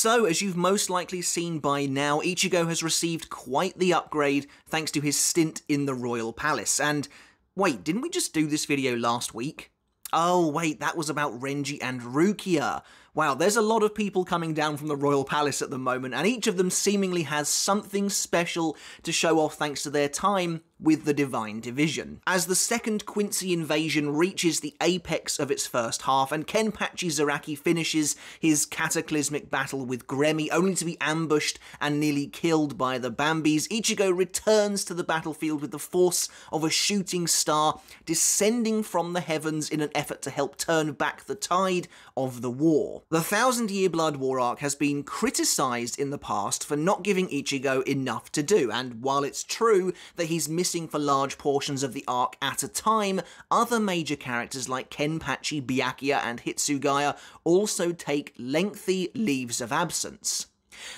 So, as you've most likely seen by now, Ichigo has received quite the upgrade thanks to his stint in the Royal Palace. And wait, didn't we just do this video last week? Oh, wait, that was about Renji and Rukia. Wow, there's a lot of people coming down from the Royal Palace at the moment, and each of them seemingly has something special to show off thanks to their time with the Divine Division. As the second Quincy invasion reaches the apex of its first half, and Kenpachi Zaraki finishes his cataclysmic battle with Gremmy, only to be ambushed and nearly killed by the Bambis, Ichigo returns to the battlefield with the force of a shooting star descending from the heavens in an effort to help turn back the tide of the war. The Thousand Year Blood War arc has been criticised in the past for not giving Ichigo enough to do, and while it's true that he's missing for large portions of the arc at a time, other major characters like Kenpachi, Byakuya, and Hitsugaya also take lengthy leaves of absence.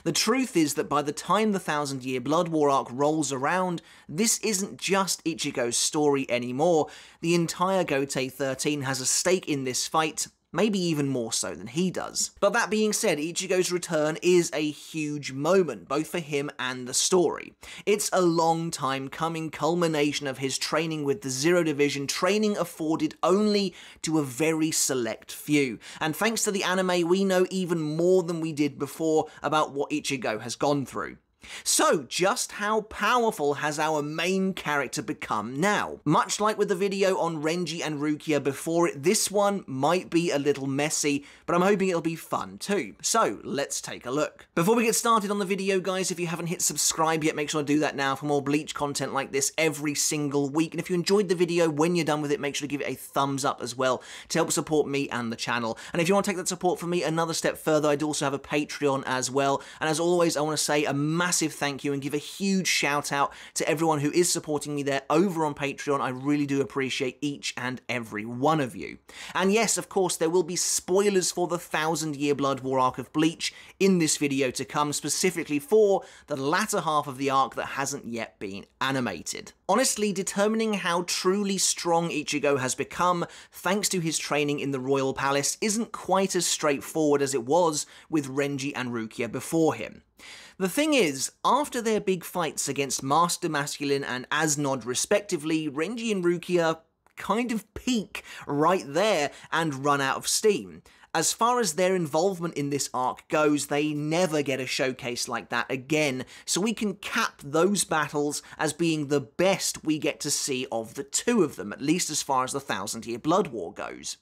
The truth is that by the time the Thousand Year Blood War arc rolls around, this isn't just Ichigo's story anymore. The entire Gotei 13 has a stake in this fight, maybe even more so than he does. But that being said, Ichigo's return is a huge moment, both for him and the story. It's a long time coming culmination of his training with the Zero Division, training afforded only to a very select few. And thanks to the anime, we know even more than we did before about what Ichigo has gone through. So, just how powerful has our main character become now? Much like with the video on Renji and Rukia before it, this one might be a little messy, but I'm hoping it'll be fun too. So, let's take a look. Before we get started on the video, guys, if you haven't hit subscribe yet, make sure to do that now for more Bleach content like this every single week. And if you enjoyed the video, when you're done with it, make sure to give it a thumbs up as well to help support me and the channel. And if you want to take that support from me another step further, I do also have a Patreon as well. And as always, I want to say a massive massive thank you and give a huge shout out to everyone who is supporting me there over on Patreon. I really do appreciate each and every one of you. And yes, of course, there will be spoilers for the Thousand Year Blood War arc of Bleach in this video to come, specifically for the latter half of the arc that hasn't yet been animated. Honestly, determining how truly strong Ichigo has become thanks to his training in the Royal Palace isn't quite as straightforward as it was with Renji and Rukia before him. The thing is, after their big fights against Mask De Masculine and As Nodt respectively, Renji and Rukia kind of peak right there and run out of steam. As far as their involvement in this arc goes, they never get a showcase like that again, so we can cap those battles as being the best we get to see of the two of them, at least as far as the Thousand Year Blood War goes.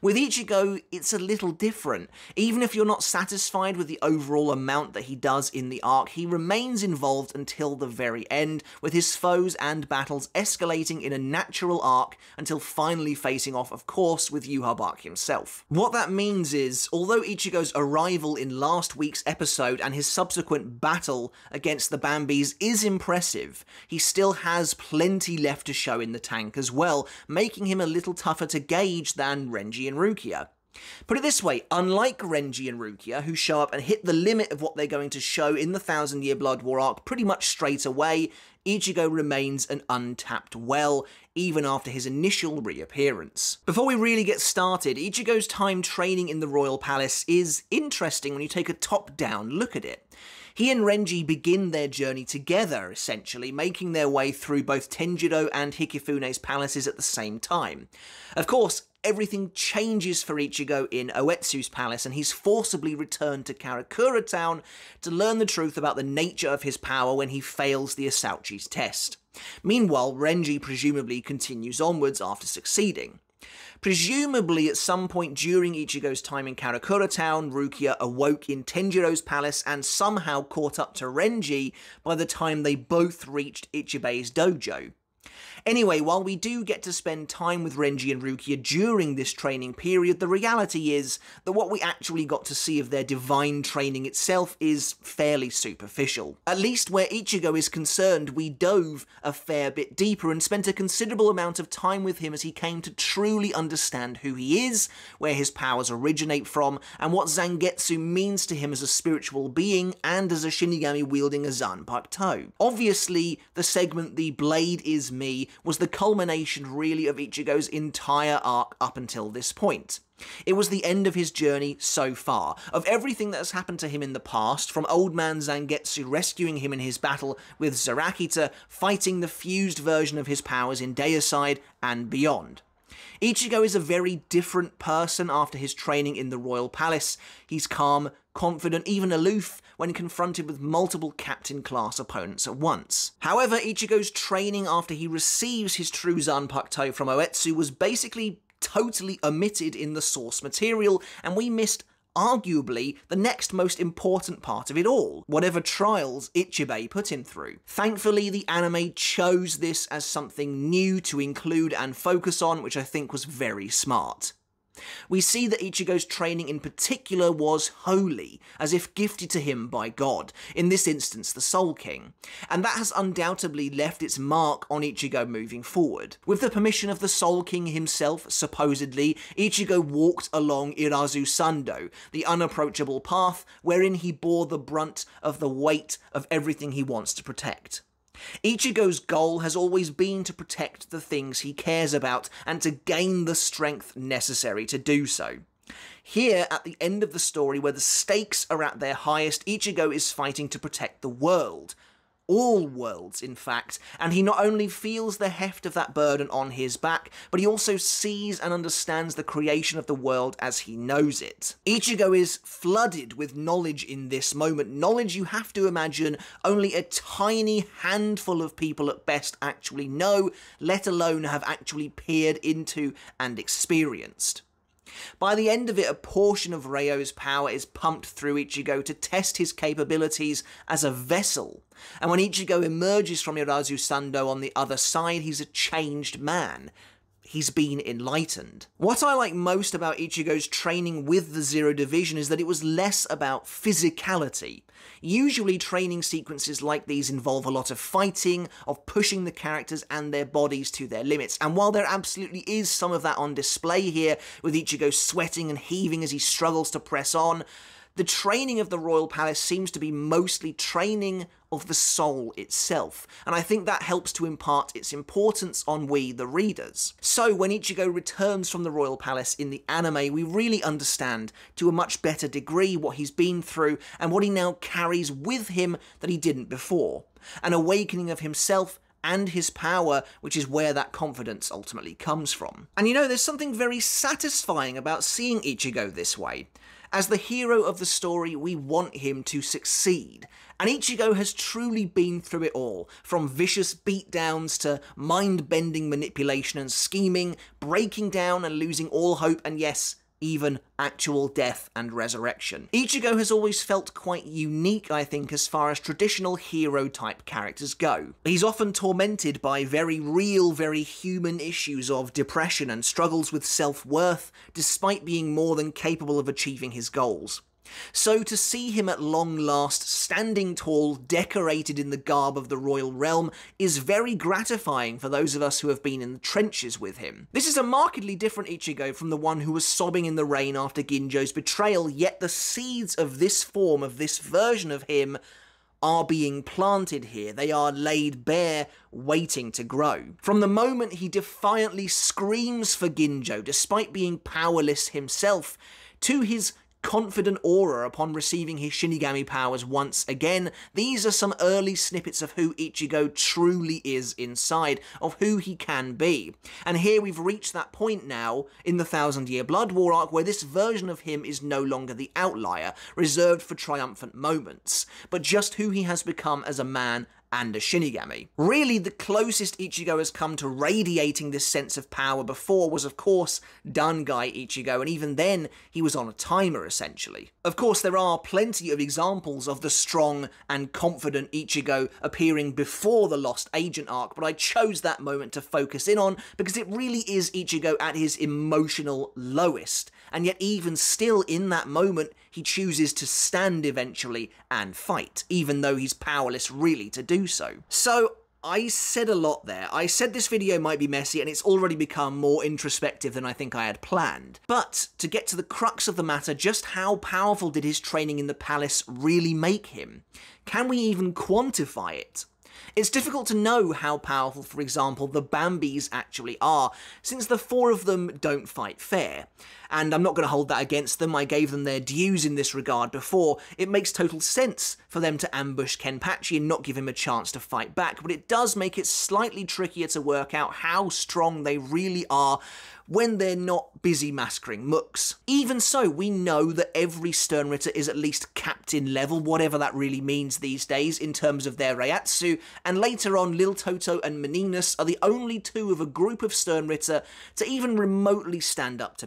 With Ichigo, it's a little different. Even if you're not satisfied with the overall amount that he does in the arc, he remains involved until the very end, with his foes and battles escalating in a natural arc until finally facing off, of course, with Yhwach himself. What that means is, although Ichigo's arrival in last week's episode and his subsequent battle against the Bambis is impressive, he still has plenty left to show in the tank as well, making him a little tougher to gauge than Renji and Rukia. Put it this way, unlike Renji and Rukia, who show up and hit the limit of what they're going to show in the Thousand Year Blood War arc pretty much straight away, Ichigo remains an untapped well, even after his initial reappearance. Before we really get started, Ichigo's time training in the Royal Palace is interesting when you take a top-down look at it. He and Renji begin their journey together, essentially, making their way through both Tenjiro and Hikifune's palaces at the same time. Of course, everything changes for Ichigo in Oetsu's palace, and he's forcibly returned to Karakura town to learn the truth about the nature of his power when he fails the Osauchi's test. Meanwhile, Renji presumably continues onwards after succeeding. Presumably, at some point during Ichigo's time in Karakura Town, Rukia awoke in Tenjiro's palace and somehow caught up to Renji by the time they both reached Ichibei's dojo. Anyway, while we do get to spend time with Renji and Rukia during this training period, the reality is that what we actually got to see of their divine training itself is fairly superficial. At least where Ichigo is concerned, we dove a fair bit deeper and spent a considerable amount of time with him as he came to truly understand who he is, where his powers originate from, and what Zangetsu means to him as a spiritual being and as a Shinigami wielding a Zanpakuto. Obviously, the segment The Blade is Me was the culmination really of Ichigo's entire arc up until this point. It was the end of his journey so far, of everything that has happened to him in the past, from Old Man Zangetsu rescuing him in his battle with Zaraki to fighting the fused version of his powers in Deicide and beyond. Ichigo is a very different person after his training in the royal palace. He's calm, confident, even aloof when confronted with multiple captain class opponents at once. However, Ichigo's training after he receives his true Zanpakuto from Oetsu was basically totally omitted in the source material, and we missed arguably the next most important part of it all, whatever trials Ichibei put him through. Thankfully, the anime chose this as something new to include and focus on, which I think was very smart. We see that Ichigo's training in particular was holy, as if gifted to him by God, in this instance the Soul King, and that has undoubtedly left its mark on Ichigo moving forward. With the permission of the Soul King himself, supposedly, Ichigo walked along Irazu Sando, the unapproachable path wherein he bore the brunt of the weight of everything he wants to protect. Ichigo's goal has always been to protect the things he cares about and to gain the strength necessary to do so. Here, at the end of the story, where the stakes are at their highest, Ichigo is fighting to protect the world, all worlds, in fact, and he not only feels the heft of that burden on his back, but he also sees and understands the creation of the world as he knows it. Ichigo is flooded with knowledge in this moment, knowledge you have to imagine only a tiny handful of people at best actually know, let alone have actually peered into and experienced. By the end of it, a portion of Ryo's power is pumped through Ichigo to test his capabilities as a vessel. And when Ichigo emerges from Irazu Sando on the other side, he's a changed man he's been enlightened. What I like most about Ichigo's training with the Zero Division is that it was less about physicality. Usually, training sequences like these involve a lot of fighting, of pushing the characters and their bodies to their limits, and while there absolutely is some of that on display here, with Ichigo sweating and heaving as he struggles to press on, the training of the royal palace seems to be mostly training of the soul itself, and I think that helps to impart its importance on we, the readers. So, when Ichigo returns from the royal palace in the anime, we really understand to a much better degree what he's been through and what he now carries with him that he didn't before. An awakening of himself and his power, which is where that confidence ultimately comes from. And you know, there's something very satisfying about seeing Ichigo this way. As the hero of the story, we want him to succeed. And Ichigo has truly been through it all, from vicious beatdowns to mind-bending manipulation and scheming, breaking down and losing all hope, and yes, even actual death and resurrection. Ichigo has always felt quite unique, I think, as far as traditional hero type characters go. He's often tormented by very real, very human issues of depression and struggles with self worth, despite being more than capable of achieving his goals. So to see him at long last standing tall, decorated in the garb of the royal realm, is very gratifying for those of us who have been in the trenches with him. This is a markedly different Ichigo from the one who was sobbing in the rain after Ginjo's betrayal, yet the seeds of this form, of this version of him, are being planted here. They are laid bare, waiting to grow. From the moment he defiantly screams for Ginjo, despite being powerless himself, to his confident aura upon receiving his Shinigami powers once again. These are some early snippets of who Ichigo truly is inside, of who he can be. And here we've reached that point now in the Thousand Year Blood War arc where this version of him is no longer the outlier, reserved for triumphant moments, but just who he has become as a man and a Shinigami. Really, the closest Ichigo has come to radiating this sense of power before was, of course, Dangai Ichigo, and even then, he was on a timer, essentially. Of course, there are plenty of examples of the strong and confident Ichigo appearing before the Lost Agent arc, but I chose that moment to focus in on because it really is Ichigo at his emotional lowest, and yet even still in that moment, he chooses to stand eventually and fight, even though he's powerless really to do so. So, I said a lot there. I said this video might be messy and it's already become more introspective than I think I had planned. But to get to the crux of the matter, just how powerful did his training in the palace really make him? Can we even quantify it? It's difficult to know how powerful, for example, the Bambis actually are, since the four of them don't fight fair. And I'm not going to hold that against them, I gave them their dues in this regard before. It makes total sense for them to ambush Kenpachi and not give him a chance to fight back, but it does make it slightly trickier to work out how strong they really are when they're not busy massacring mooks. Even so, we know that every Sternritter is at least captain level, whatever that really means these days in terms of their Reiatsu, and later on Lil Toto and Meninas are the only two of a group of Sternritter to even remotely stand up to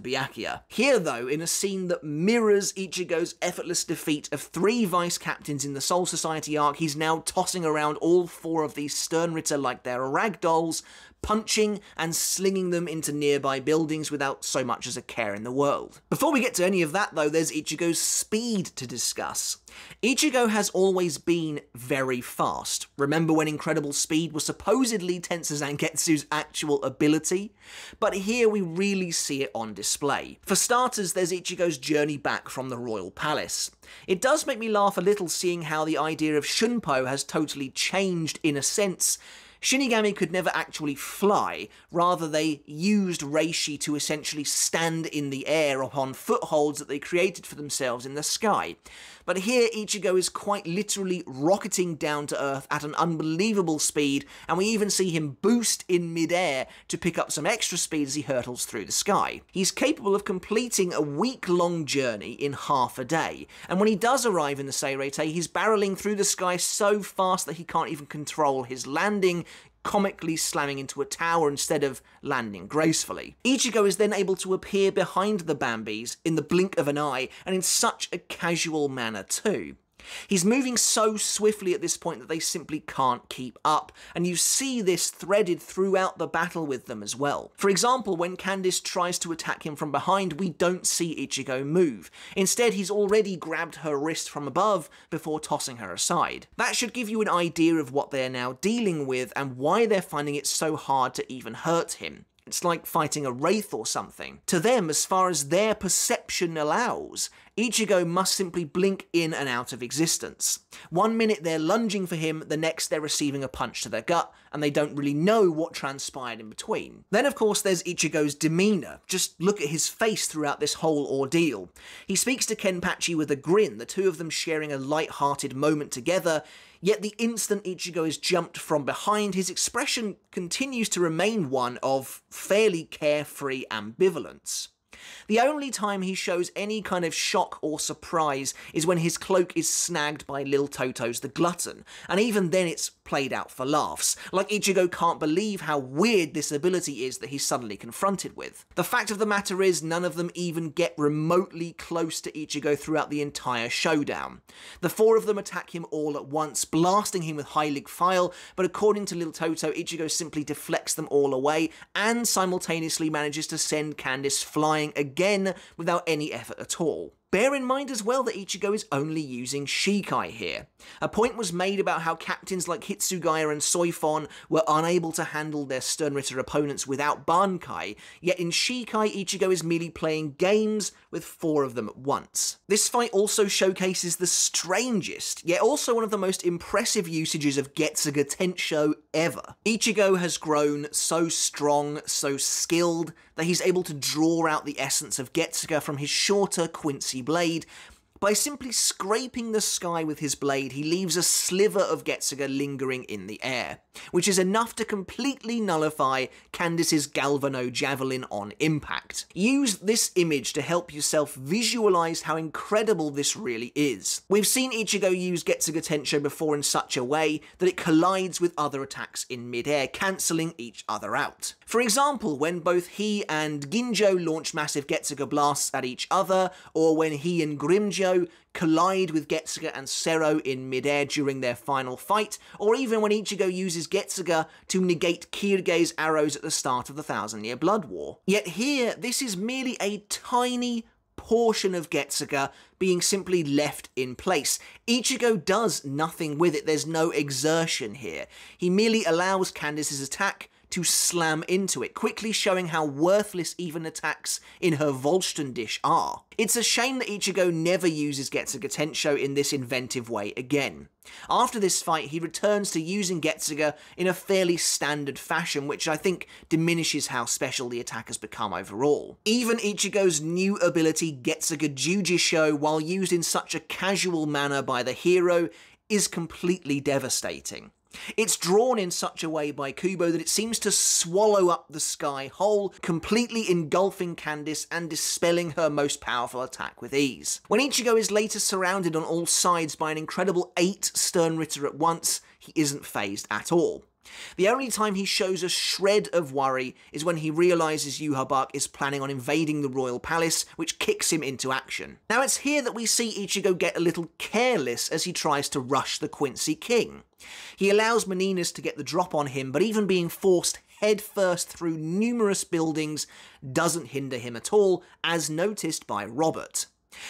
Here though, in a scene that mirrors Ichigo's effortless defeat of three vice captains in the Soul Society arc, he's now tossing around all four of these Sternritter like they're rag dolls, punching and slinging them into nearby buildings without so much as a care in the world. Before we get to any of that though, there's Ichigo's speed to discuss. Ichigo has always been very fast. Remember when incredible speed was supposedly Tensa Zangetsu's actual ability? But here we really see it on display. For starters, there's Ichigo's journey back from the royal palace. It does make me laugh a little seeing how the idea of Shunpo has totally changed in a sense, Shinigami could never actually fly, rather they used Reishi to essentially stand in the air upon footholds that they created for themselves in the sky. But here Ichigo is quite literally rocketing down to Earth at an unbelievable speed, and we even see him boost in midair to pick up some extra speed as he hurtles through the sky. He's capable of completing a week-long journey in half a day, and when he does arrive in the Seireitei, he's barreling through the sky so fast that he can't even control his landing, comically slamming into a tower instead of landing gracefully. Ichigo is then able to appear behind the Bambis in the blink of an eye, and in such a casual manner too. He's moving so swiftly at this point that they simply can't keep up, and you see this threaded throughout the battle with them as well. For example, when Candice tries to attack him from behind, we don't see Ichigo move. Instead, he's already grabbed her wrist from above before tossing her aside. That should give you an idea of what they're now dealing with and why they're finding it so hard to even hurt him. It's like fighting a wraith or something. To them, as far as their perception allows, Ichigo must simply blink in and out of existence. One minute they're lunging for him, the next they're receiving a punch to their gut, and they don't really know what transpired in between. Then, of course, there's Ichigo's demeanour. Just look at his face throughout this whole ordeal. He speaks to Kenpachi with a grin, the two of them sharing a light-hearted moment together, yet the instant Ichigo is jumped from behind, his expression continues to remain one of fairly carefree ambivalence. The only time he shows any kind of shock or surprise is when his cloak is snagged by Lil Toto's the Glutton, and even then it's played out for laughs, like Ichigo can't believe how weird this ability is that he's suddenly confronted with. The fact of the matter is, none of them even get remotely close to Ichigo throughout the entire showdown. The four of them attack him all at once, blasting him with high Heilig Pfeil, but according to Lil Toto, Ichigo simply deflects them all away and simultaneously manages to send Candice flying again without any effort at all. Bear in mind as well that Ichigo is only using Shikai here. A point was made about how captains like Hitsugaya and Soifon were unable to handle their Sternritter opponents without Bankai, yet in Shikai Ichigo is merely playing games with four of them at once. This fight also showcases the strangest, yet also one of the most impressive usages of Getsuga Tensho ever. Ichigo has grown so strong, so skilled, that he's able to draw out the essence of Getsuga from his shorter Quincy blade, by simply scraping the sky with his blade, he leaves a sliver of Getsuga lingering in the air, which is enough to completely nullify Candice's Galvano javelin on impact. Use this image to help yourself visualize how incredible this really is. We've seen Ichigo use Getsuga Tensho before in such a way that it collides with other attacks in midair, cancelling each other out. For example, when both he and Ginjo launch massive Getsuga blasts at each other, or when he and Grimmjow collide with Getsuga and Cero in midair during their final fight, or even when Ichigo uses Getsuga to negate Kirge's arrows at the start of the Thousand Year Blood War. Yet here, this is merely a tiny portion of Getsuga being simply left in place. Ichigo does nothing with it, there's no exertion here. He merely allows Candice's attack to slam into it, quickly showing how worthless even attacks in her Vollständig are. It's a shame that Ichigo never uses Getsuga Tensho in this inventive way again. After this fight, he returns to using Getsuga in a fairly standard fashion, which I think diminishes how special the attack has become overall. Even Ichigo's new ability, Getsuga Jujisho, while used in such a casual manner by the hero, is completely devastating. It's drawn in such a way by Kubo that it seems to swallow up the sky whole, completely engulfing Candice and dispelling her most powerful attack with ease. When Ichigo is later surrounded on all sides by an incredible eight Sternritter at once, he isn't phased at all. The only time he shows a shred of worry is when he realises Yhwach is planning on invading the royal palace, which kicks him into action. Now it's here that we see Ichigo get a little careless as he tries to rush the Quincy King. He allows Meninas to get the drop on him, but even being forced headfirst through numerous buildings doesn't hinder him at all, as noticed by Robert.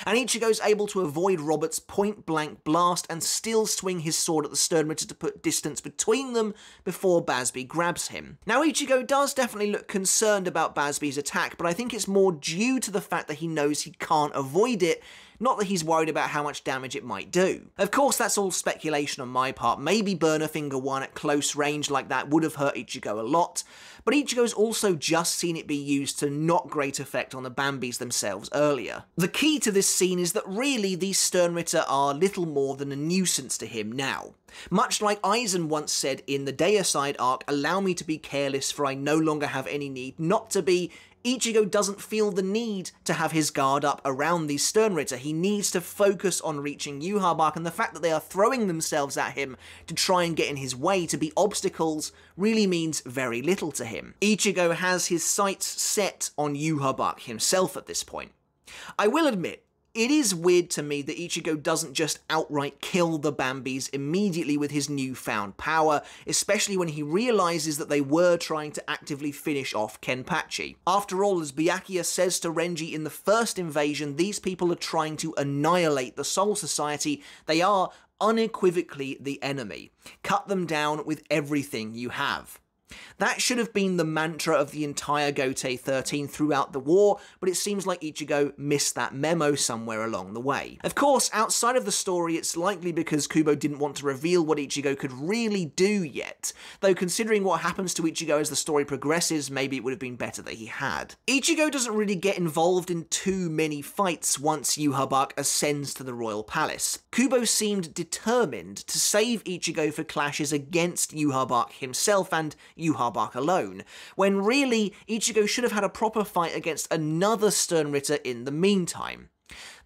And Ichigo's able to avoid Robert's point blank blast and still swing his sword at the Sternritter to put distance between them before Bazz-B grabs him. Now, Ichigo does definitely look concerned about Bazz-B's attack, but I think it's more due to the fact that he knows he can't avoid it not that he's worried about how much damage it might do. Of course, that's all speculation on my part. Maybe Burner Finger 1 at close range like that would have hurt Ichigo a lot, but Ichigo's also just seen it be used to not great effect on the Bambis themselves earlier. The key to this scene is that really these Sternritter are little more than a nuisance to him now. Much like Aizen once said in the Deicide arc, allow me to be careless for I no longer have any need not to be, Ichigo doesn't feel the need to have his guard up around these Sternritter. He needs to focus on reaching Yhwach, and the fact that they are throwing themselves at him to try and get in his way, to be obstacles, really means very little to him. Ichigo has his sights set on Yhwach himself at this point. I will admit, it is weird to me that Ichigo doesn't just outright kill the Bambis immediately with his newfound power, especially when he realizes that they were trying to actively finish off Kenpachi. After all, as Byakuya says to Renji in the first invasion, these people are trying to annihilate the Soul Society. They are unequivocally the enemy. Cut them down with everything you have. That should have been the mantra of the entire Gotei 13 throughout the war, but it seems like Ichigo missed that memo somewhere along the way. Of course, outside of the story, it's likely because Kubo didn't want to reveal what Ichigo could really do yet, though considering what happens to Ichigo as the story progresses, maybe it would have been better that he had. Ichigo doesn't really get involved in too many fights once Yhwach ascends to the royal palace. Kubo seemed determined to save Ichigo for clashes against Yhwach himself and Yhwach alone, when really Ichigo should have had a proper fight against another Sternritter in the meantime.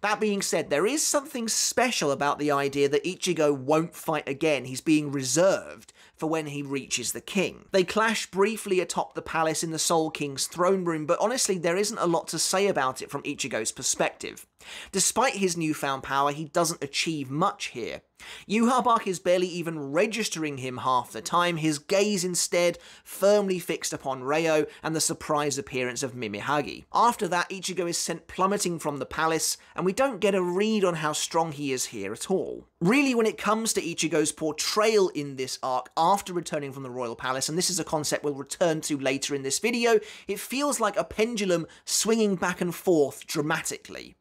That being said, there is something special about the idea that Ichigo won't fight again, he's being reserved for when he reaches the king. They clash briefly atop the palace in the Soul King's throne room, but honestly, there isn't a lot to say about it from Ichigo's perspective. Despite his newfound power, he doesn't achieve much here. Yhwach is barely even registering him half the time, his gaze instead firmly fixed upon Reio and the surprise appearance of Mimihagi. After that, Ichigo is sent plummeting from the palace, and we don't get a read on how strong he is here at all. Really, when it comes to Ichigo's portrayal in this arc after returning from the royal palace, and this is a concept we'll return to later in this video, it feels like a pendulum swinging back and forth dramatically.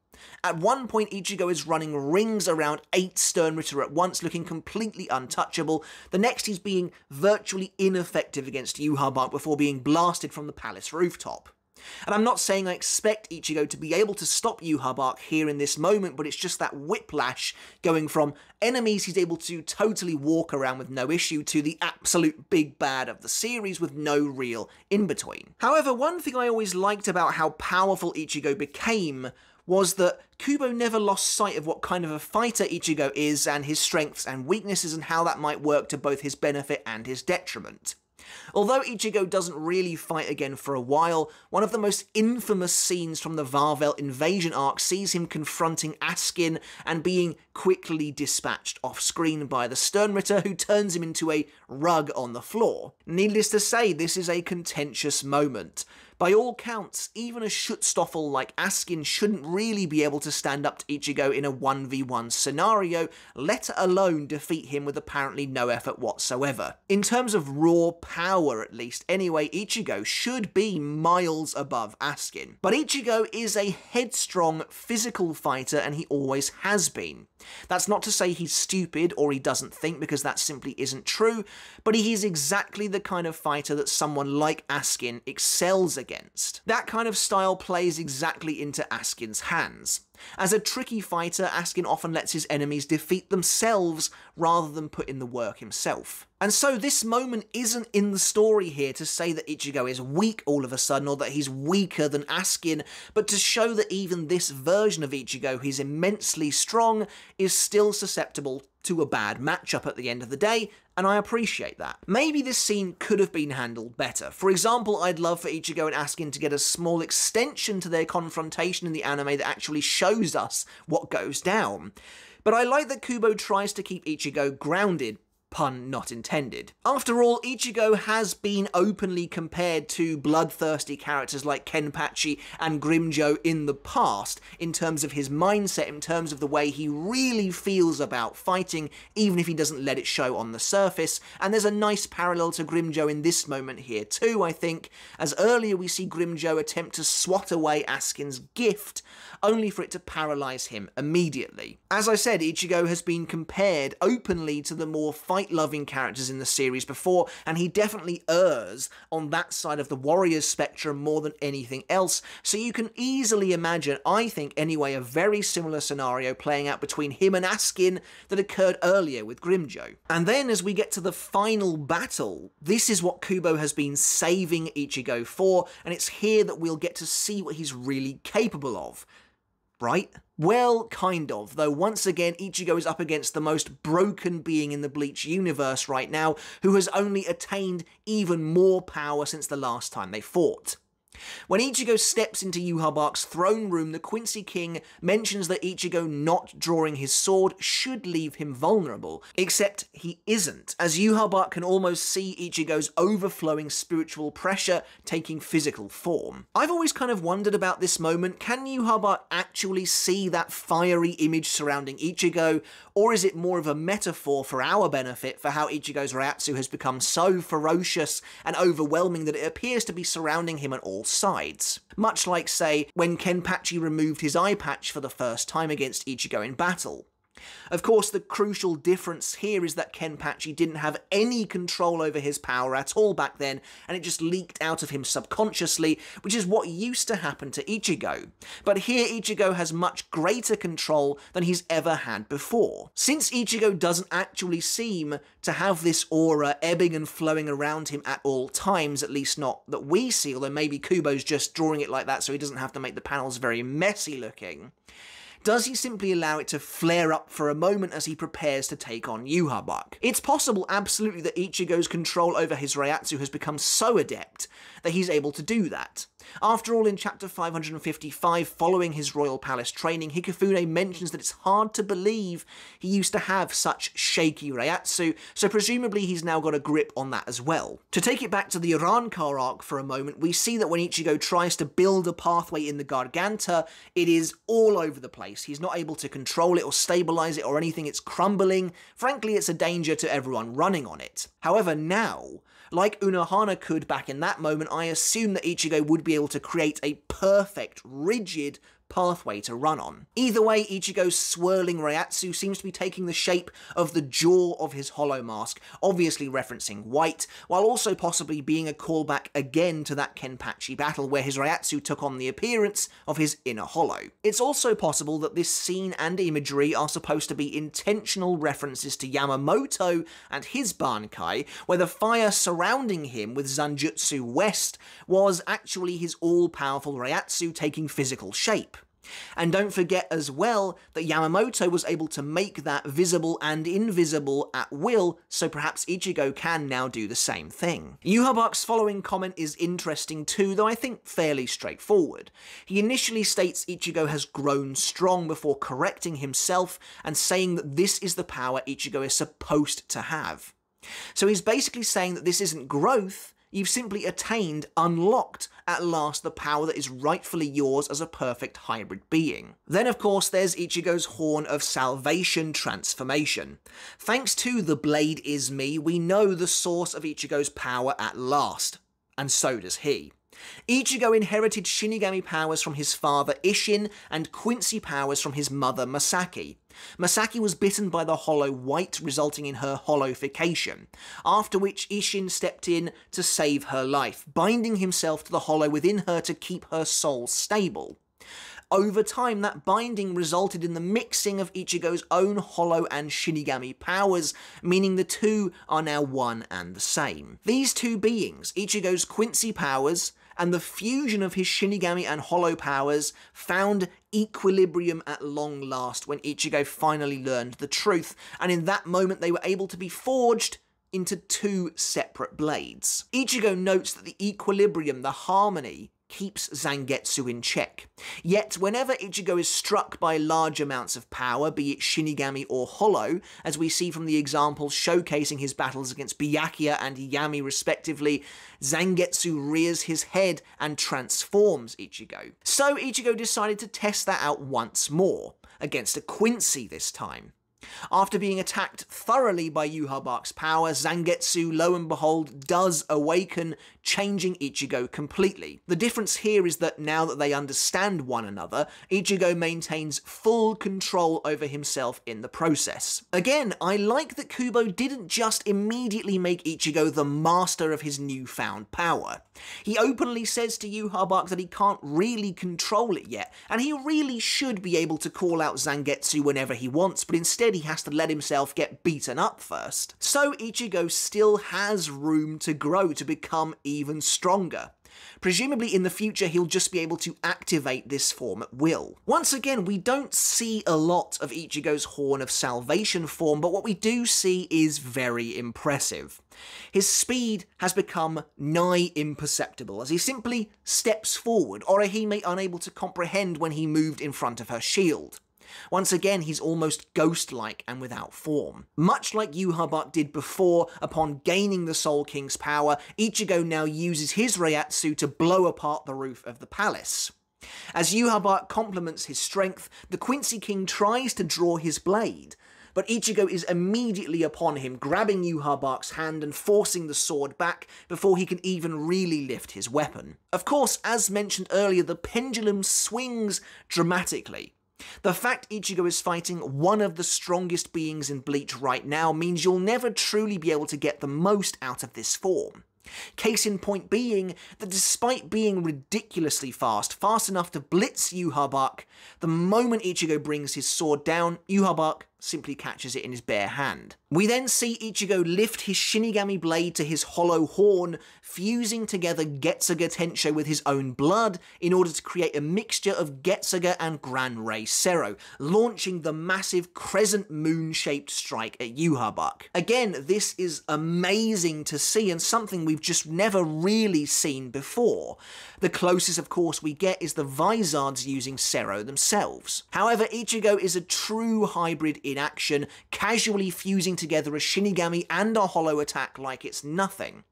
At one point, Ichigo is running rings around eight Sternritter at once, looking completely untouchable. The next, he's being virtually ineffective against Yhwach before being blasted from the palace rooftop. And I'm not saying I expect Ichigo to be able to stop Yhwach here in this moment, but it's just that whiplash going from enemies he's able to totally walk around with no issue to the absolute big bad of the series with no real in between. However, one thing I always liked about how powerful Ichigo became was that Kubo never lost sight of what kind of a fighter Ichigo is and his strengths and weaknesses and how that might work to both his benefit and his detriment. Although Ichigo doesn't really fight again for a while, one of the most infamous scenes from the Varvel invasion arc sees him confronting Askin and being quickly dispatched off screen by the Sternritter who turns him into a rug on the floor. Needless to say, this is a contentious moment. By all counts, even a Schutzstaffel like Askin shouldn't really be able to stand up to Ichigo in a 1v1 scenario, let alone defeat him with apparently no effort whatsoever. In terms of raw power, at least, anyway, Ichigo should be miles above Askin. But Ichigo is a headstrong, physical fighter, and he always has been. That's not to say he's stupid or he doesn't think, because that simply isn't true, but he is exactly the kind of fighter that someone like Askin excels against. That kind of style plays exactly into Askin's hands. As a tricky fighter, Askin often lets his enemies defeat themselves rather than put in the work himself. And so this moment isn't in the story here to say that Ichigo is weak all of a sudden or that he's weaker than Askin, but to show that even this version of Ichigo, who's immensely strong, is still susceptible to a bad matchup at the end of the day, and I appreciate that. Maybe this scene could have been handled better. For example, I'd love for Ichigo and Askin to get a small extension to their confrontation in the anime that actually shows us what goes down. But I like that Kubo tries to keep Ichigo grounded pun not intended. After all, Ichigo has been openly compared to bloodthirsty characters like Kenpachi and Grimmjow in the past, in terms of his mindset, in terms of the way he really feels about fighting, even if he doesn't let it show on the surface, and there's a nice parallel to Grimmjow in this moment here too, I think, as earlier we see Grimmjow attempt to swat away Askin's gift, only for it to paralyze him immediately. As I said, Ichigo has been compared openly to the more fight loving characters in the series before, and he definitely errs on that side of the Warriors spectrum more than anything else. So you can easily imagine, I think anyway, a very similar scenario playing out between him and Askin that occurred earlier with Grimmjow. And then as we get to the final battle, this is what Kubo has been saving Ichigo for, and it's here that we'll get to see what he's really capable of right? Well, kind of, though once again Ichigo is up against the most broken being in the Bleach universe right now, who has only attained even more power since the last time they fought. When Ichigo steps into Yhwach's throne room, the Quincy King mentions that Ichigo not drawing his sword should leave him vulnerable, except he isn't, as Yhwach can almost see Ichigo's overflowing spiritual pressure taking physical form. I've always kind of wondered about this moment, can Yhwach actually see that fiery image surrounding Ichigo, or is it more of a metaphor for our benefit for how Ichigo's Reiatsu has become so ferocious and overwhelming that it appears to be surrounding him on all sides. Much like, say, when Kenpachi removed his eye patch for the first time against Ichigo in battle. Of course, the crucial difference here is that Kenpachi didn't have any control over his power at all back then, and it just leaked out of him subconsciously, which is what used to happen to Ichigo. But here Ichigo has much greater control than he's ever had before. Since Ichigo doesn't actually seem to have this aura ebbing and flowing around him at all times, at least not that we see, although maybe Kubo's just drawing it like that so he doesn't have to make the panels very messy looking. Does he simply allow it to flare up for a moment as he prepares to take on Yhwach? It's possible, absolutely, that Ichigo's control over his Reiatsu has become so adept that he's able to do that. After all, in chapter 555, following his royal palace training, Hikifune mentions that it's hard to believe he used to have such shaky Reiatsu, so presumably he's now got a grip on that as well. To take it back to the Arrancar arc for a moment, we see that when Ichigo tries to build a pathway in the Garganta, it is all over the place. He's not able to control it or stabilize it or anything, it's crumbling. Frankly, it's a danger to everyone running on it. However, now, like Unohana could back in that moment, I assume that Ichigo would be able to create a perfect, rigid pathway to run on. Either way, Ichigo's swirling Reiatsu seems to be taking the shape of the jaw of his hollow mask, obviously referencing white, while also possibly being a callback again to that Kenpachi battle where his Reiatsu took on the appearance of his inner hollow. It's also possible that this scene and imagery are supposed to be intentional references to Yamamoto and his Bankai, where the fire surrounding him with Zanjutsu West was actually his all-powerful Reiatsu taking physical shape. And don't forget as well that Yamamoto was able to make that visible and invisible at will, so perhaps Ichigo can now do the same thing. Yhwach's following comment is interesting too, though I think fairly straightforward. He initially states Ichigo has grown strong before correcting himself and saying that this is the power Ichigo is supposed to have. So he's basically saying that this isn't growth, you've simply attained, unlocked, at last the power that is rightfully yours as a perfect hybrid being. Then, of course, there's Ichigo's Horn of Salvation transformation. Thanks to the Blade is Me, we know the source of Ichigo's power at last. And so does he. Ichigo inherited Shinigami powers from his father Isshin and Quincy powers from his mother Masaki. Masaki was bitten by the Hollow White, resulting in her hollowification, after which Isshin stepped in to save her life, binding himself to the hollow within her to keep her soul stable. Over time, that binding resulted in the mixing of Ichigo's own Hollow and Shinigami powers, meaning the two are now one and the same. These two beings, Ichigo's Quincy powers and the fusion of his Shinigami and Hollow powers found equilibrium at long last when Ichigo finally learned the truth, and in that moment they were able to be forged into two separate blades. Ichigo notes that the equilibrium, the harmony, keeps Zangetsu in check. Yet, whenever Ichigo is struck by large amounts of power, be it Shinigami or Hollow, as we see from the examples showcasing his battles against Byakuya and Yami respectively, Zangetsu rears his head and transforms Ichigo. So Ichigo decided to test that out once more, against a Quincy this time. After being attacked thoroughly by Yhwach's power, Zangetsu, lo and behold, does awaken, changing Ichigo completely. The difference here is that now that they understand one another, Ichigo maintains full control over himself in the process. Again, I like that Kubo didn't just immediately make Ichigo the master of his newfound power. He openly says to Yhwach that he can't really control it yet, and he really should be able to call out Zangetsu whenever he wants, but instead he has to let himself get beaten up first. So Ichigo still has room to grow to become even stronger. Presumably in the future he'll just be able to activate this form at will. Once again, we don't see a lot of Ichigo's Horn of Salvation form, but what we do see is very impressive. His speed has become nigh imperceptible as he simply steps forward, Orihime unable to comprehend when he moved in front of her shield. Once again, he's almost ghost-like and without form. Much like Yhwach did before, upon gaining the Soul King's power, Ichigo now uses his Reiatsu to blow apart the roof of the palace. As Yhwach complements his strength, the Quincy King tries to draw his blade, but Ichigo is immediately upon him, grabbing Yhwach's hand and forcing the sword back before he can even really lift his weapon. Of course, as mentioned earlier, the pendulum swings dramatically. The fact Ichigo is fighting one of the strongest beings in Bleach right now means you'll never truly be able to get the most out of this form. Case in point being that despite being ridiculously fast, fast enough to blitz Yhwach, the moment Ichigo brings his sword down, Yhwach simply catches it in his bare hand. We then see Ichigo lift his Shinigami blade to his hollow horn, fusing together Getsuga Tensho with his own blood in order to create a mixture of Getsuga and Gran Rey Cero, launching the massive crescent moon-shaped strike at Yhwach. Again, this is amazing to see and something we've just never really seen before. The closest, of course, we get is the Vizards using Sero themselves. However, Ichigo is a true hybrid in action, casually fusing together a Shinigami and a Hollow attack like it's nothing.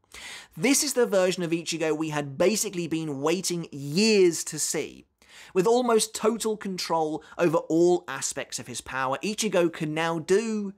This is the version of Ichigo we had basically been waiting years to see. With almost total control over all aspects of his power, Ichigo can now do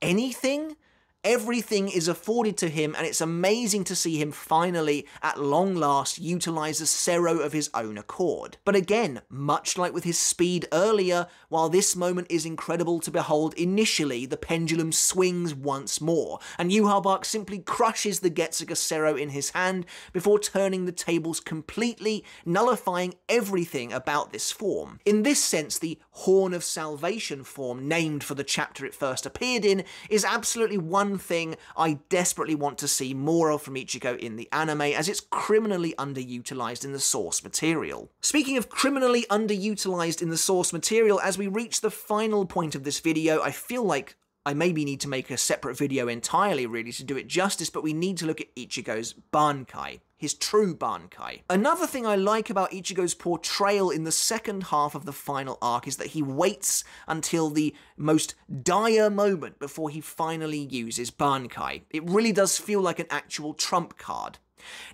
anything Everything is afforded to him, and it's amazing to see him finally, at long last, utilize a Cero of his own accord. But again, much like with his speed earlier, while this moment is incredible to behold initially, the pendulum swings once more, and Yhwach simply crushes the Getsuga Cero in his hand before turning the tables completely, nullifying everything about this form. In this sense, the Horn of Salvation form, named for the chapter it first appeared in, is absolutely one one thing I desperately want to see more of from Ichigo in the anime, as it's criminally underutilized in the source material. Speaking of criminally underutilized in the source material, as we reach the final point of this video, I feel like I maybe need to make a separate video entirely really to do it justice, but we need to look at Ichigo's Bankai his true Bankai. Another thing I like about Ichigo's portrayal in the second half of the final arc is that he waits until the most dire moment before he finally uses Bankai. It really does feel like an actual trump card.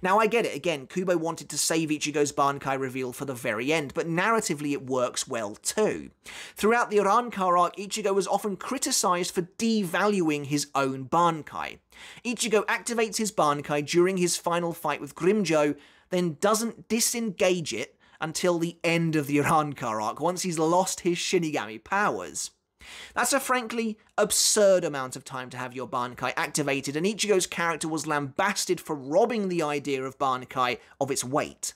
Now, I get it, again, Kubo wanted to save Ichigo's Bankai reveal for the very end, but narratively it works well too. Throughout the Arrancar arc, Ichigo was often criticised for devaluing his own Bankai. Ichigo activates his Bankai during his final fight with Grimmjow, then doesn't disengage it until the end of the Arrancar arc, once he's lost his Shinigami powers. That's a frankly absurd amount of time to have your Bankai activated, and Ichigo's character was lambasted for robbing the idea of Bankai of its weight.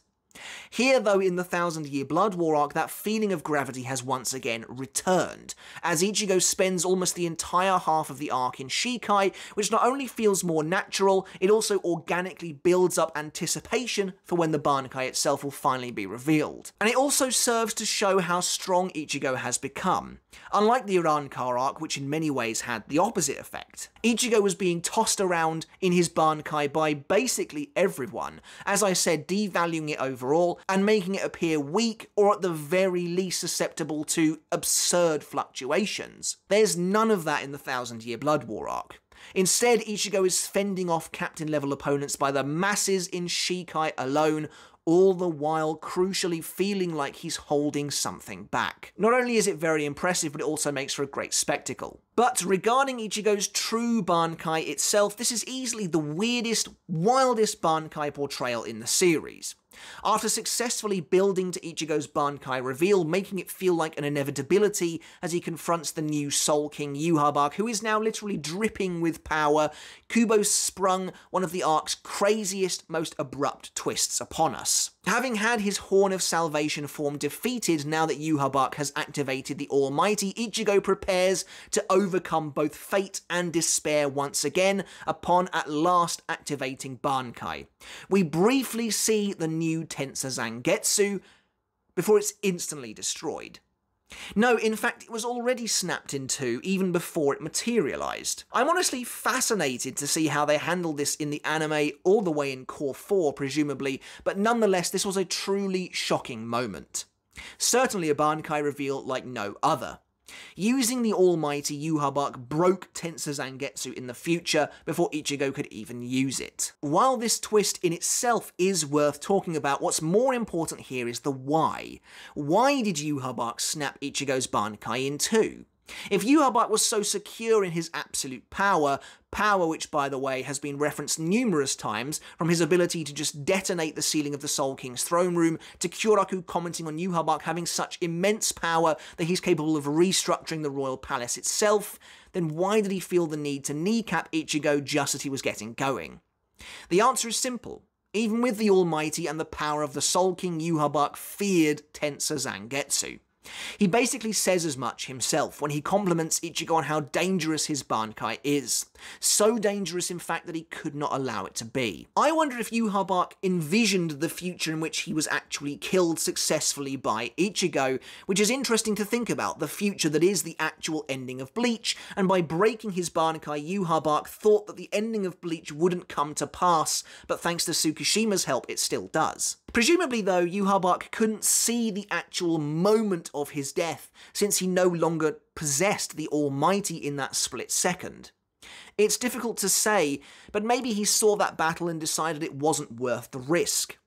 Here, though, in the Thousand Year Blood War arc, that feeling of gravity has once again returned, as Ichigo spends almost the entire half of the arc in Shikai, which not only feels more natural, it also organically builds up anticipation for when the Bankai itself will finally be revealed. And it also serves to show how strong Ichigo has become. Unlike the Arrancar arc, which in many ways had the opposite effect. Ichigo was being tossed around in his Bankai by basically everyone, as I said, devaluing it overall overall and making it appear weak or at the very least susceptible to absurd fluctuations. There's none of that in the Thousand Year Blood War arc. Instead, Ichigo is fending off captain level opponents by the masses in Shikai alone, all the while crucially feeling like he's holding something back. Not only is it very impressive, but it also makes for a great spectacle. But regarding Ichigo's true Bankai itself, this is easily the weirdest, wildest Bankai portrayal in the series. After successfully building to Ichigo's Bankai reveal, making it feel like an inevitability as he confronts the new Soul King Yhwach, who is now literally dripping with power, Kubo sprung one of the arc's craziest, most abrupt twists upon us. Having had his Horn of Salvation form defeated now that Yhwach has activated the Almighty, Ichigo prepares to overcome both fate and despair once again upon at last activating Bankai. We briefly see the new Tensa Zangetsu before it's instantly destroyed. No, in fact, it was already snapped in two even before it materialised. I'm honestly fascinated to see how they handled this in the anime, all the way in Cour 4, presumably, but nonetheless, this was a truly shocking moment. Certainly a Bankai reveal like no other. Using the almighty Yhwach broke Tensa Zangetsu in the future before Ichigo could even use it. While this twist in itself is worth talking about, what's more important here is the why. Why did Yhwach snap Ichigo's Bankai in two? If Yhwach was so secure in his absolute power, power which, by the way, has been referenced numerous times, from his ability to just detonate the ceiling of the Soul King's throne room, to Kyoraku commenting on Yhwach having such immense power that he's capable of restructuring the royal palace itself, then why did he feel the need to kneecap Ichigo just as he was getting going? The answer is simple. Even with the Almighty and the power of the Soul King, Yhwach feared Tensa Zangetsu. He basically says as much himself when he compliments Ichigo on how dangerous his Bankai is. So dangerous, in fact, that he could not allow it to be. I wonder if Yhwach envisioned the future in which he was actually killed successfully by Ichigo, which is interesting to think about, the future that is the actual ending of Bleach, and by breaking his Bankai, Yhwach thought that the ending of Bleach wouldn't come to pass, but thanks to Tsukishima's help, it still does. Presumably, though, Yhwach couldn't see the actual moment of his death, since he no longer possessed the Almighty in that split second. It's difficult to say, but maybe he saw that battle and decided it wasn't worth the risk.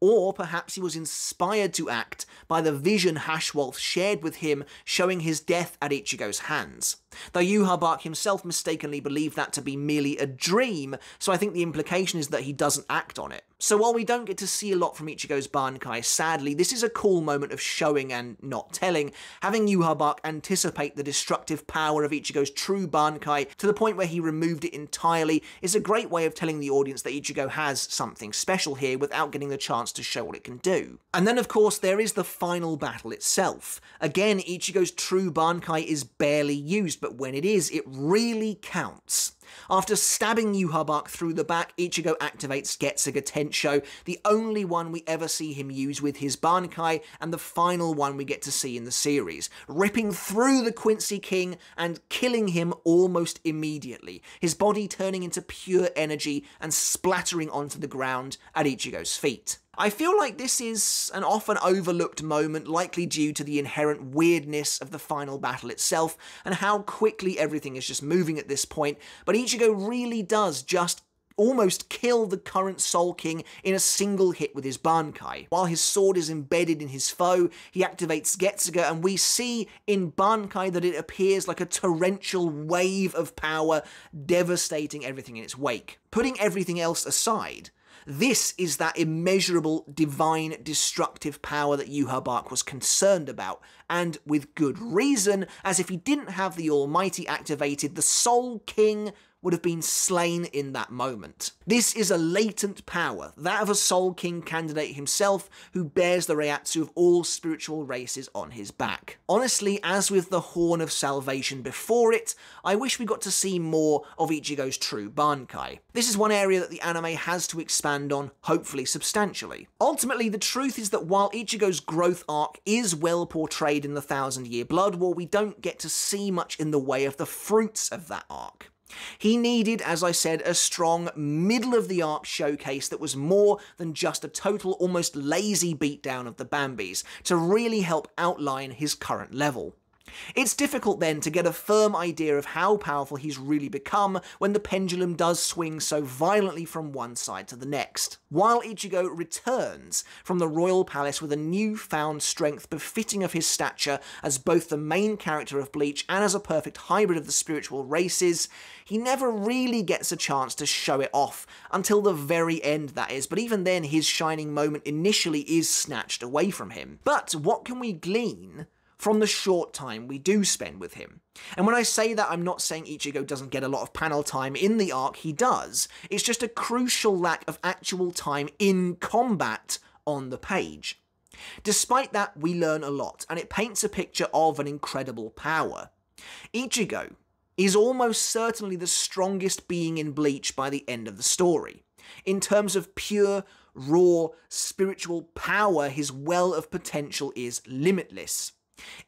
Or perhaps he was inspired to act by the vision Haschwalth shared with him showing his death at Ichigo's hands. Though Yhwach himself mistakenly believed that to be merely a dream, so I think the implication is that he doesn't act on it. So while we don't get to see a lot from Ichigo's Bankai, sadly, this is a cool moment of showing and not telling, having Yhwach anticipate the destructive power of Ichigo's true Bankai to the point where he removed it entirely is a great way of telling the audience that Ichigo has something special here without getting the chance to show what it can do. And then of course there is the final battle itself. Again, Ichigo's true Bankai is barely used, but when it is, it really counts. After stabbing Yhwach through the back, Ichigo activates Getsuga Tensho, the only one we ever see him use with his Bankai, and the final one we get to see in the series, ripping through the Quincy King and killing him almost immediately, his body turning into pure energy and splattering onto the ground at Ichigo's feet. I feel like this is an often overlooked moment, likely due to the inherent weirdness of the final battle itself and how quickly everything is just moving at this point, but Ichigo really does just almost kill the current Soul King in a single hit with his Bankai. While his sword is embedded in his foe, he activates Getsuga, and we see in Bankai that it appears like a torrential wave of power, devastating everything in its wake. Putting everything else aside, this is that immeasurable, divine, destructive power that Yhwach was concerned about, and with good reason, as if he didn't have the Almighty activated, the Soul King would have been slain in that moment. This is a latent power, that of a Soul King candidate himself, who bears the Reiatsu of all spiritual races on his back. Honestly, as with the Horn of Salvation before it, I wish we got to see more of Ichigo's true Bankai. This is one area that the anime has to expand on, hopefully substantially. Ultimately, the truth is that while Ichigo's growth arc is well portrayed in the Thousand Year Blood War, we don't get to see much in the way of the fruits of that arc. He needed, as I said, a strong middle of the arc showcase that was more than just a total, almost lazy beatdown of the Bambies to really help outline his current level. It's difficult then to get a firm idea of how powerful he's really become when the pendulum does swing so violently from one side to the next. While Ichigo returns from the royal palace with a newfound strength befitting of his stature as both the main character of Bleach and as a perfect hybrid of the spiritual races, he never really gets a chance to show it off, until the very end that is, but even then his shining moment initially is snatched away from him. But what can we glean from the short time we do spend with him. And when I say that, I'm not saying Ichigo doesn't get a lot of panel time in the arc, he does. It's just a crucial lack of actual time in combat on the page. Despite that, we learn a lot, and it paints a picture of an incredible power. Ichigo is almost certainly the strongest being in Bleach by the end of the story. In terms of pure, raw, spiritual power, his well of potential is limitless.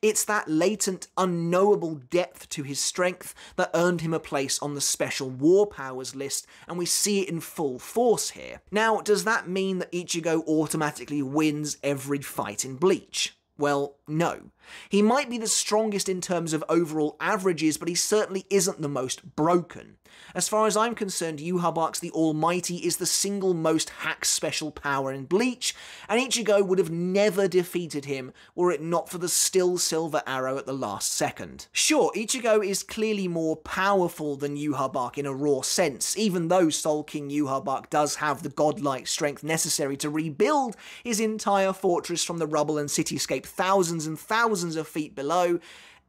It's that latent, unknowable depth to his strength that earned him a place on the special war powers list, and we see it in full force here. Now, does that mean that Ichigo automatically wins every fight in Bleach? Well, no. He might be the strongest in terms of overall averages, but he certainly isn't the most broken. As far as I'm concerned, Yhwach's the Almighty is the single most hack special power in Bleach, and Ichigo would have never defeated him were it not for the still silver arrow at the last second. Sure, Ichigo is clearly more powerful than Yhwach in a raw sense, even though Soul King Yhwach does have the godlike strength necessary to rebuild his entire fortress from the rubble and cityscape thousands and thousands of feet below,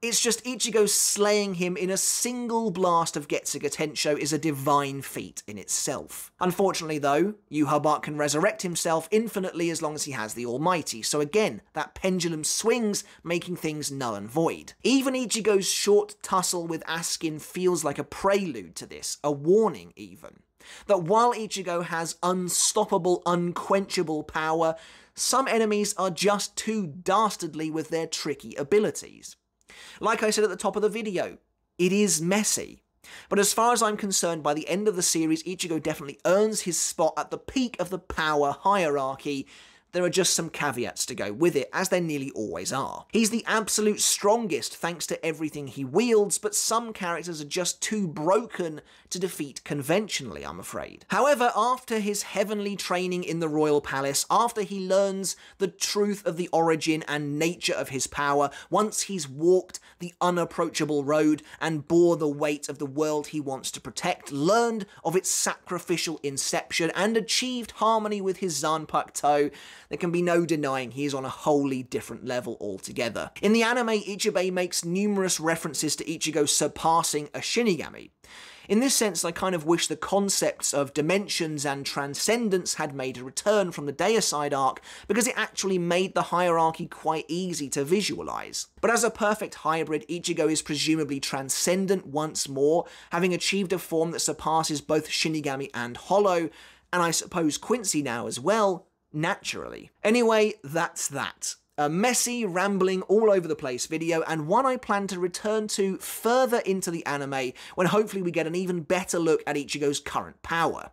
it's just Ichigo slaying him in a single blast of Getsuga Tensho is a divine feat in itself. Unfortunately though, Yhwach can resurrect himself infinitely as long as he has the Almighty, so again, that pendulum swings, making things null and void. Even Ichigo's short tussle with Askin feels like a prelude to this, a warning even. That while Ichigo has unstoppable, unquenchable power, some enemies are just too dastardly with their tricky abilities. Like I said at the top of the video, it is messy. But as far as I'm concerned, by the end of the series, Ichigo definitely earns his spot at the peak of the power hierarchy, there are just some caveats to go with it, as there nearly always are. He's the absolute strongest thanks to everything he wields, but some characters are just too broken to defeat conventionally, I'm afraid. However, after his heavenly training in the royal palace, after he learns the truth of the origin and nature of his power, once he's walked the unapproachable road and bore the weight of the world he wants to protect, learned of its sacrificial inception, and achieved harmony with his Zanpakuto, there can be no denying he is on a wholly different level altogether. In the anime, Ichibei makes numerous references to Ichigo surpassing a Shinigami. In this sense, I kind of wish the concepts of dimensions and transcendence had made a return from the Deicide arc, because it actually made the hierarchy quite easy to visualize. But as a perfect hybrid, Ichigo is presumably transcendent once more, having achieved a form that surpasses both Shinigami and Hollow, and I suppose Quincy now as well, naturally. Anyway, that's that. A messy, rambling, all over the place video, and one I plan to return to further into the anime when hopefully we get an even better look at Ichigo's current power.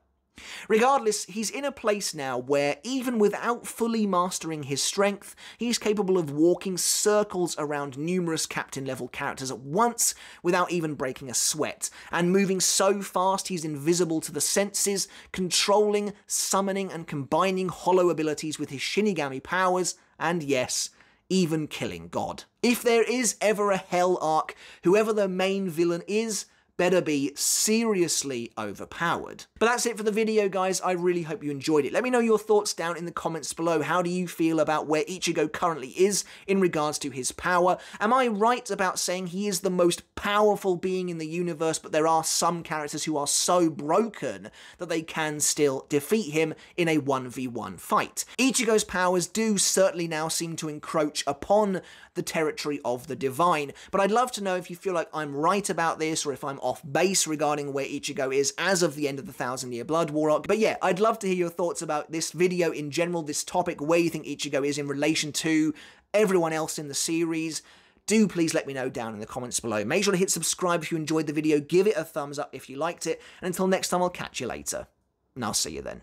Regardless, he's in a place now where, even without fully mastering his strength, he's capable of walking circles around numerous captain level characters at once without even breaking a sweat, and moving so fast he's invisible to the senses, controlling, summoning, and combining hollow abilities with his Shinigami powers and yes, even killing God. If there is ever a Hell arc, whoever the main villain is, better be seriously overpowered. But that's it for the video, guys. I really hope you enjoyed it. Let me know your thoughts down in the comments below. How do you feel about where Ichigo currently is in regards to his power? Am I right about saying he is the most powerful being in the universe, but there are some characters who are so broken that they can still defeat him in a 1v1 fight? Ichigo's powers do certainly now seem to encroach upon the territory of the divine, but I'd love to know if you feel like I'm right about this or if I'm off base regarding where Ichigo is as of the end of the Thousand Year Blood War arc. But yeah, I'd love to hear your thoughts about this video in general, this topic, where you think Ichigo is in relation to everyone else in the series do please let me know down in the comments below. Make sure to hit subscribe if you enjoyed the video, give it a thumbs up if you liked it, and until next time I'll catch you later. And I'll see you then.